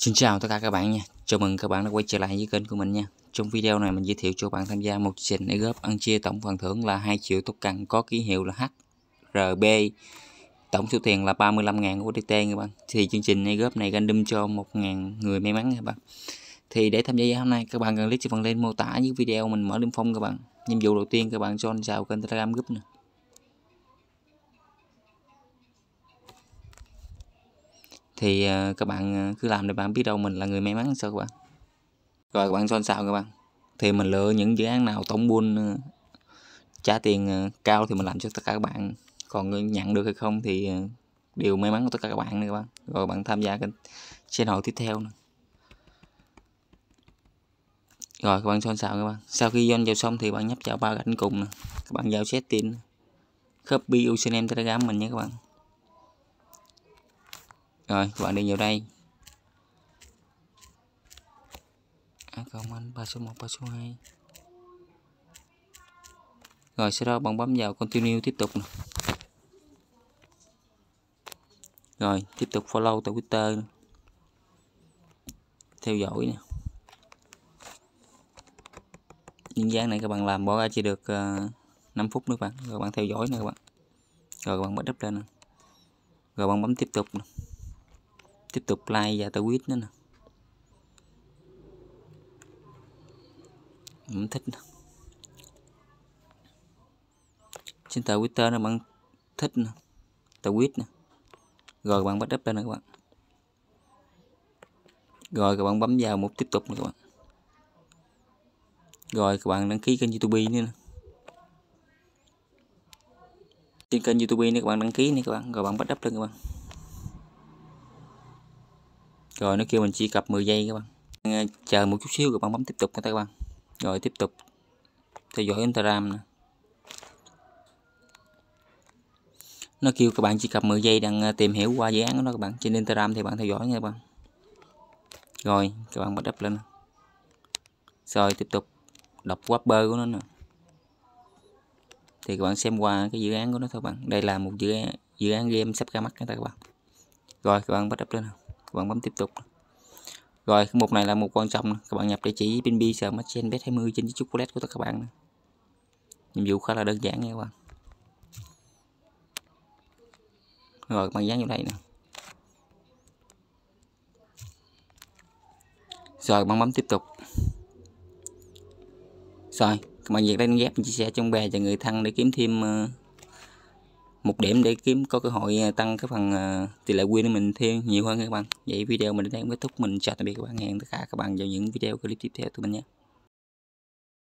Xin chào tất cả các bạn nha. Chào mừng các bạn đã quay trở lại với kênh của mình nha. Trong video này mình giới thiệu cho bạn tham gia một chương trình góp ăn chia tổng phần thưởng là 2 triệu token có ký hiệu là HRB Tổng số tiền là 35.000 USDT các bạn. Thì chương trình góp này random cho 1.000 người may mắn các bạn. Thì để tham gia hôm nay, các bạn cần click trên phần lên mô tả dưới video mình mở liên phong các bạn. Nhiệm vụ đầu tiên các bạn cho vào kênh Telegram group nè. Thì uh, các bạn ờ, cứ làm để bạn biết đâu mình là người may mắn sao các bạn. Rồi các bạn xôn xao các bạn. Thì mình lựa những dự án nào tổng buôn uh, ờ, trả tiền uh, cao thì mình làm cho tất cả các bạn. Còn nhận được hay không thì uh, điều may mắn của tất cả các bạn nữa các bạn. Rồi bạn tham gia kênh channel tiếp theo nữa. rồi các bạn xôn xao các bạn. Sau khi doanh vào xong thì bạn nhấp vào ba gạch cùng nè. Các bạn vào setting copy username telegram mình nhé các bạn rồi các bạn đi vào đây. À, comment ba số 1 ba số 2 rồi sau đó bạn bấm vào continue tiếp tục nè. rồi tiếp tục follow tại Twitter. Nè. theo dõi nè. Những dáng này các bạn làm bỏ ra chỉ được ờ, uh, 5 phút nữa các bạn. Rồi các bạn theo dõi nè các bạn. Rồi các bạn bắt đắp lên nè. rồi bạn bấm tiếp tục nè tiếp tục like và tweet nữa nè. Mình thích nè trên tờ twitter nó bạn thích nè. Tweet nè. Rồi bạn bắt đắp lên nè các bạn. Rồi các bạn bấm vào mục tiếp tục nè các bạn. Rồi các bạn đăng ký kênh youtube nữa nè. Trên kênh youtube này các bạn đăng ký này các bạn. Rồi bạn bắt đắp lên các bạn rồi nó kêu mình chỉ cập 10 giây các bạn. Ờ, chờ một chút xíu các bạn bấm tiếp tục các bạn. Rồi tiếp tục theo dõi Instagram nè. Nó kêu các bạn chỉ cập 10 giây đang ờ, tìm hiểu qua dự án của nó các bạn. Trên Instagram thì bạn theo dõi nha các bạn. Rồi, các bạn bắt đắp lên rồi tiếp tục đọc Wapper của nó nè. Thì các bạn xem qua cái dự án của nó thôi bạn. Đây là một dự án dự án game sắp ra mắt các bạn. Rồi, các bạn bắt đắp lên các bạn bấm tiếp tục. Rồi cái mục này là một quan trọng các bạn nhập địa chỉ pin bi sờ machine bet 20 trên chiếc chocolate của tất cả các bạn nhiệm vụ khá là đơn giản nha các bạn. Rồi các bạn dán vào đây nè. Rồi bạn bấm tiếp tục. Rồi các bạn việc đây ghép chia sẻ trong bè cho người thân để kiếm thêm uh, một điểm để kiếm, có cơ hội à, tăng cái phần à, tỷ lệ win của mình thêm nhiều hơn các bạn. Vậy video mình đến đây kết thúc. Mình chào tạm biệt các bạn. Hẹn tất cả các bạn vào những video clip tiếp theo. Của mình nhé